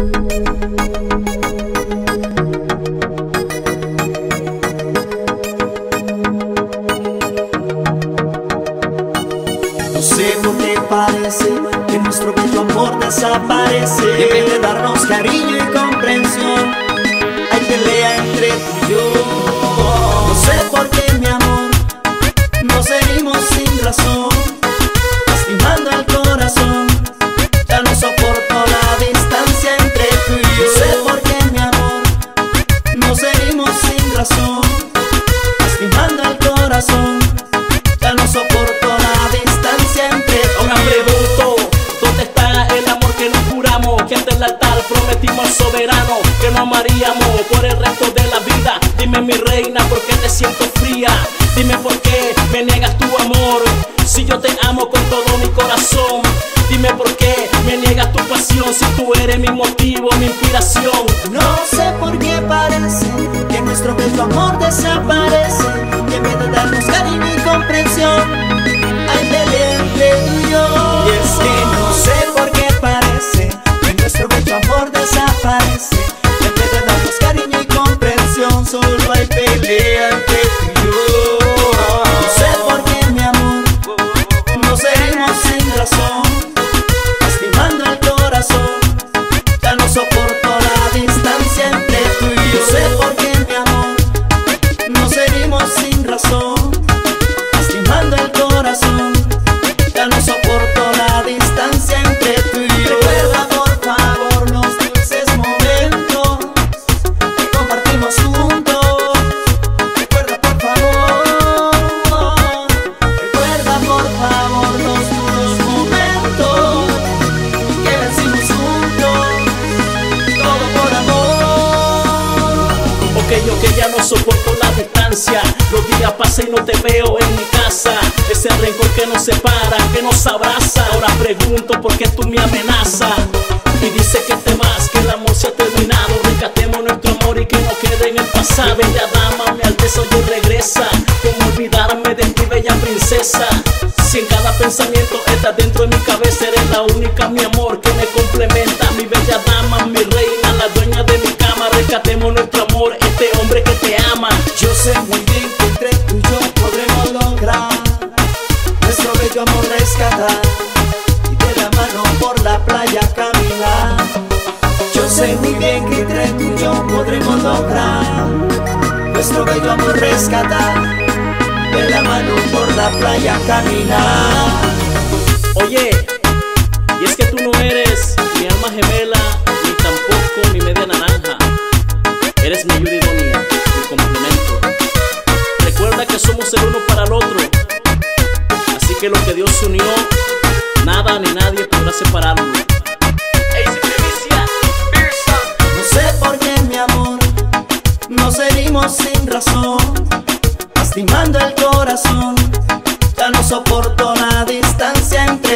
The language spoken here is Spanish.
No sé por qué parece que nuestro bello amor desaparece. Y de darnos cariño y comprensión, soberano que nos amaríamos por el resto de la vida. Dime mi reina, ¿por qué te siento fría? Dime por qué me niegas tu amor. Si yo te amo con todo mi corazón. Dime por qué me niegas tu pasión. Si tú eres mi motivo, mi inspiración. No sé por qué parece que nuestro bello amor desaparece Y en vez de darnos cariño y comprensión Yo que ya no soporto la distancia. Los días pasan y no te veo en mi casa. Ese rencor que nos separa, que nos abraza. Ahora pregunto por qué tú me amenazas. Y dice que te vas, que el amor se ha terminado. Rescatemos nuestro amor y que no quede en el pasado. Mi bella dama, mi alteza yo regresa. Como olvidarme de ti, bella princesa. Si en cada pensamiento estás dentro de mi cabeza, eres la única, mi amor, que me complementa. Mi bella dama, mi amor rescatar y de la mano por la playa caminar. Yo sé muy bien que entre tú y yo podremos lograr nuestro bello amor rescatar de la mano por la playa caminar. Oye, y es que tú no eres mi alma gemela, ni tampoco mi media naranja. Eres mi ayuda idónea, mi complemento. Recuerda que somos el uno para el otro. Que lo que Dios unió, nada ni nadie podrá separarlo. No sé por qué, mi amor, nos herimos sin razón, lastimando el corazón. Ya no soporto la distancia entre.